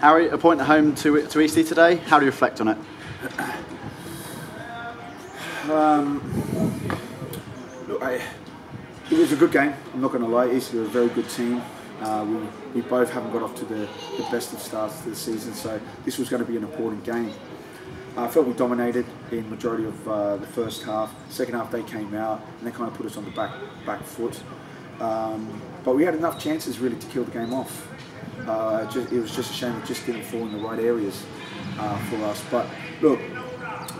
Harry, a point at home to, to Eastleigh today. How do you reflect on it? Look, I, it was a good game. I'm not going to lie. Eastleigh are a very good team. Uh, we, we both haven't got off to the, the best of starts to the season, so this was going to be an important game. I felt we dominated in majority of uh, the first half. Second half they came out and they kind of put us on the back back foot. Um, but we had enough chances really to kill the game off. Uh, just, it was just a shame it just didn't fall in the right areas uh, for us. But look,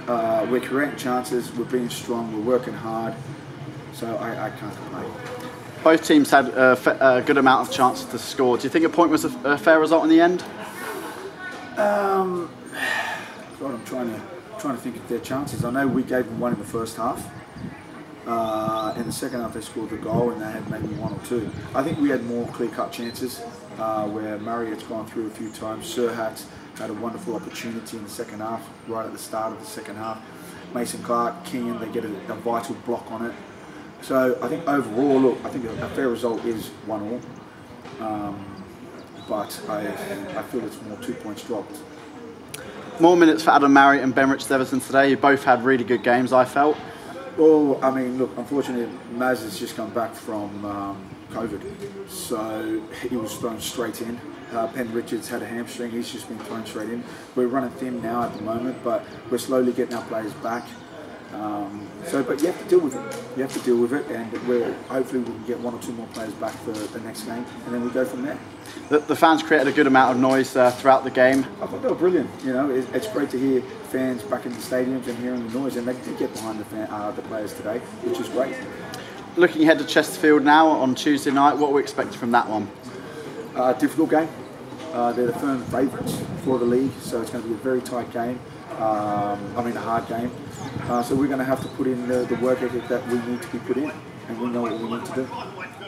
uh, we're creating chances. We're being strong. We're working hard. So I, I can't complain. Both teams had a, a good amount of chances to score. Do you think a point was a, a fair result in the end? Um, God, I'm trying to trying to think of their chances. I know we gave them one in the first half. The second half, they scored the goal, and they had maybe one or two. I think we had more clear-cut chances uh, where Marriott's gone through a few times. Serhat had a wonderful opportunity in the second half, right at the start of the second half. Mason Clark, Kean, they get a, a vital block on it. So I think overall, look, I think a, fair result is one all. Um, but I, I feel it's more two points dropped. More minutes for Adam Marriott and Ben Richards Everton today. You both had really good games, I felt. Well, I mean, look, unfortunately, Maz has just come back from um, COVID, so he was thrown straight in. Uh, Richards had a hamstring, he's just been thrown straight in. We're running thin now at the moment, but we're slowly getting our players back. Um, so, but you have to deal with it. You have to deal with it, and we're hopefully we can get one or two more players back for the next game, and then we go from there. The, the fans created a good amount of noise uh, throughout the game. I thought they were brilliant. You know, it, it's great to hear fans back in the stadiums and hearing the noise, and they did get behind the, fan, uh, the players today, which is great. Looking ahead to Chesterfield now on Tuesday night, what are we expecting from that one? Uh, difficult game. Uh, they're the firm favourites for the league, so it's going to be a very tight game. Um, I mean, a hard game. Uh, so we're going to have to put in the, the work ethic that we need to be put in, and we know what we need to do.